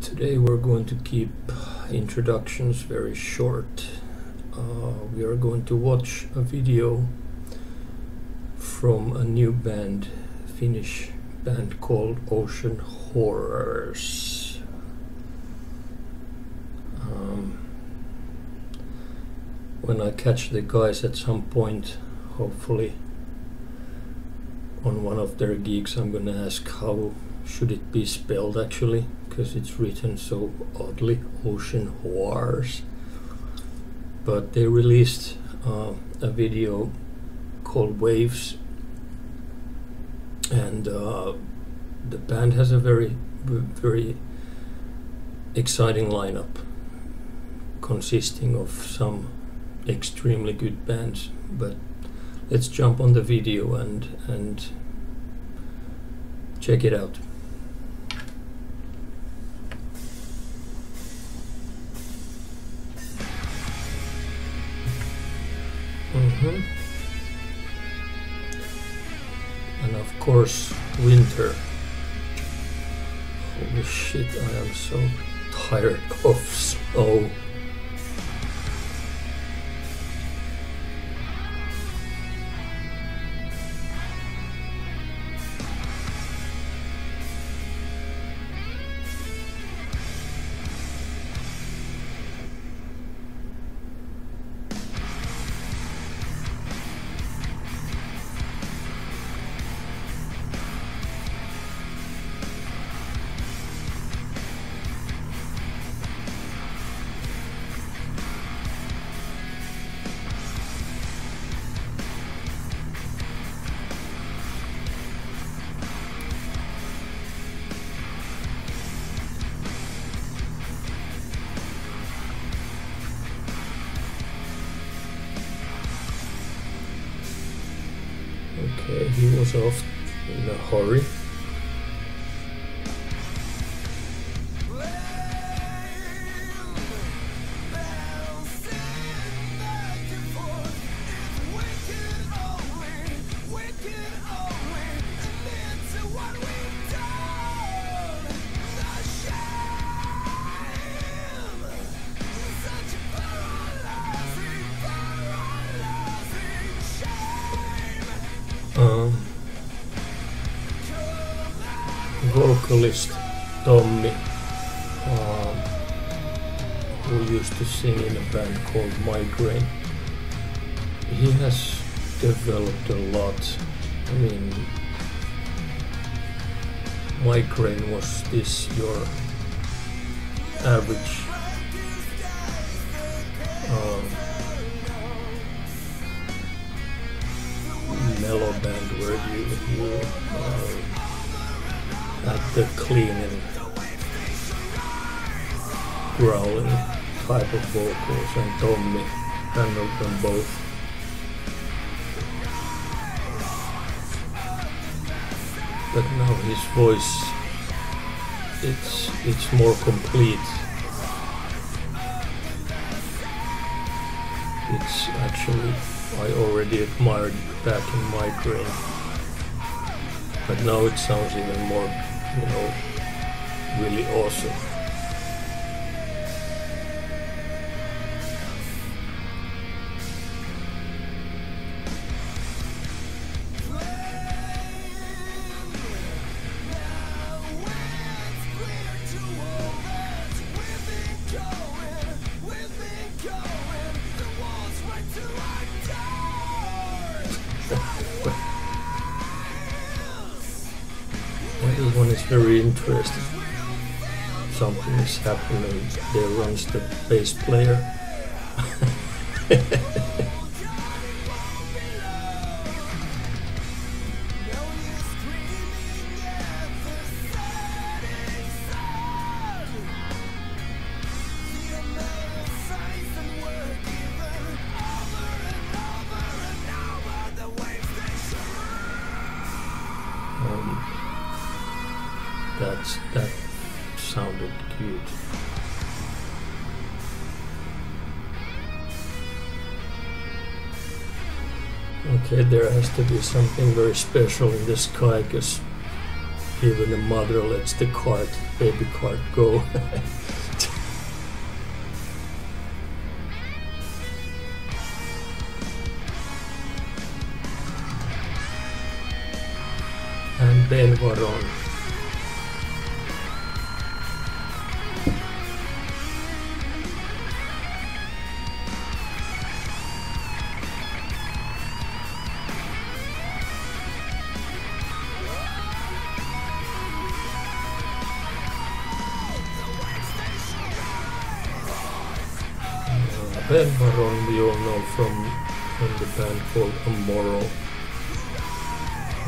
Today we're going to keep introductions very short. Uh, we are going to watch a video from a new band, Finnish band called Oceanhoarse. Um, when I catch the guys at some point, hopefully on one of their gigs, I'm gonna ask how should it be spelled actually, because it's written so oddly, Ocean wars But they released uh, a video called Waves, and uh, the band has a very, very exciting lineup consisting of some extremely good bands. But let's jump on the video and and check it out. Mm-hmm. And of course, winter. Holy shit, I am so tired of snow. He was off in a hurry. Vocalist Tommy, um, who used to sing in a band called Mygrain, he has developed a lot. I mean, Mygrain was this your average um, mellow band where you you uh, had the clean and growling type of vocals and Tommy handled them both. But now his voice it's it's more complete. It's actually I already admired back in my Mygrain. But now it sounds even more, you know, really awesome. Very interesting. Something is happening. There runs the bass player. that's that sounded cute. Okay, there has to be something very special in the sky because even the mother lets the cart, baby cart, go. and Ben Varon. Ben we all know from, from the band called Amoral.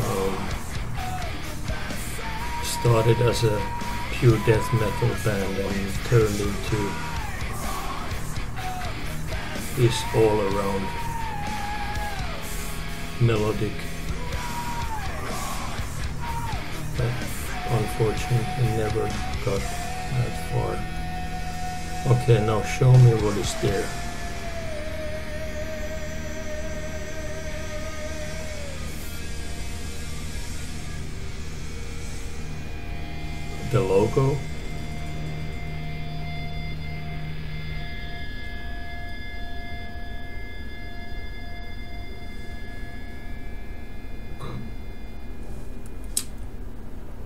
Um, started as a pure death metal band and turned into this all around melodic but unfortunately never got that far. Okay, now show me what is there.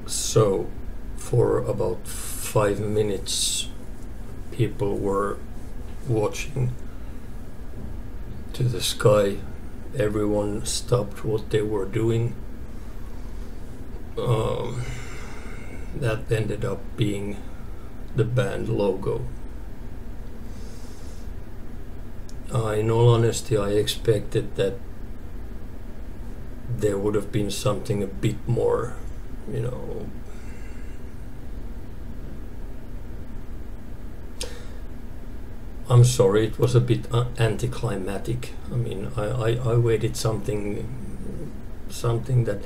So, for about five minutes, people were watching to the sky. Everyone stopped what they were doing. Um, that ended up being the band logo. Uh, in all honesty, I expected that there would have been something a bit more, you know, I'm sorry, it was a bit uh, anticlimactic. I mean, I, I, I waited something, something that,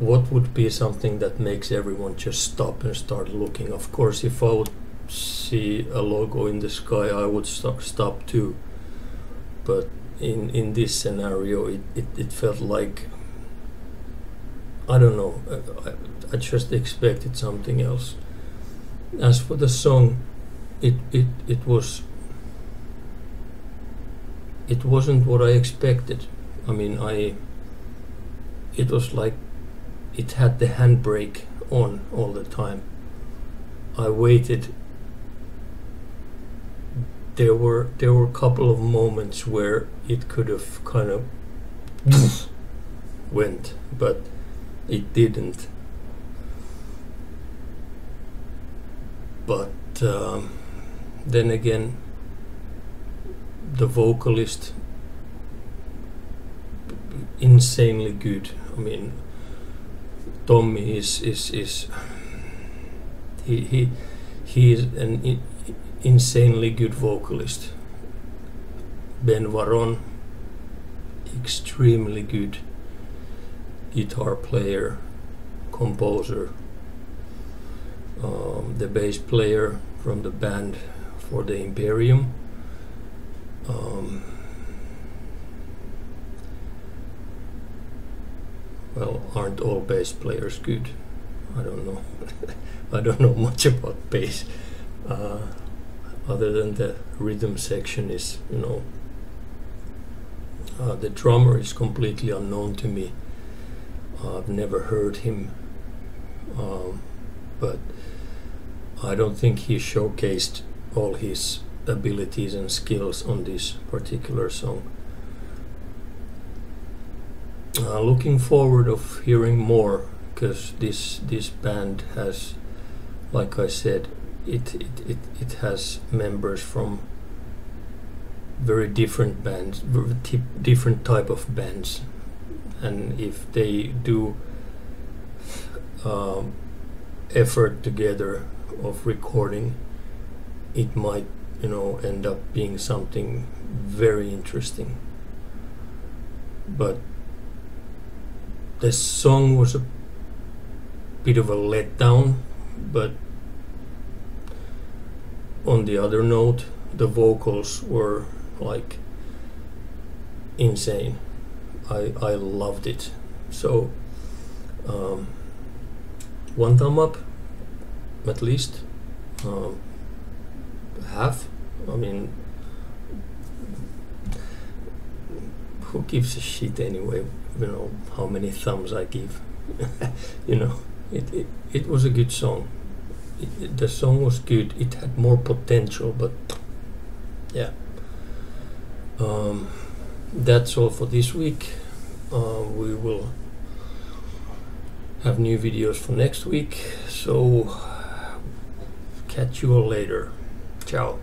what would be something that makes everyone just stop and start looking? Of course, if I would see a logo in the sky, I would stop, stop too. But in, in this scenario, it, it, it felt like, I don't know, uh, I, I just expected something else. As for the song, it it it was it wasn't what I expected. I mean, I it was like it had the handbrake on all the time. I waited. There were there were a couple of moments where it could have kind of went, but it didn't. But um, then again, the vocalist insanely good. I mean, Tommy is is is he he he is an insanely good vocalist. Ben Varon, extremely good guitar player, composer. Um, the bass player from the band for the Imperium. Um, well, aren't all bass players good? I don't know. I don't know much about bass, uh, other than the rhythm section is, you know, uh, the drummer is completely unknown to me. Uh, I've never heard him, um, but I don't think he showcased all his abilities and skills on this particular song. Uh, looking forward of hearing more because this this band has, like I said, it, it, it, it has members from very different bands, different type of bands, and if they do um, effort together of recording, it might you know end up being something very interesting. But the song was a bit of a letdown, but on the other note, the vocals were like insane. I I loved it. So um, one thumb up, at least. Um, half. I mean, who gives a shit anyway? You know how many thumbs I give. you know, it, it it was a good song. It, it, the song was good. It had more potential, but yeah. Um, that's all for this week. Uh, we will have new videos for next week. So catch you all later. Ciao.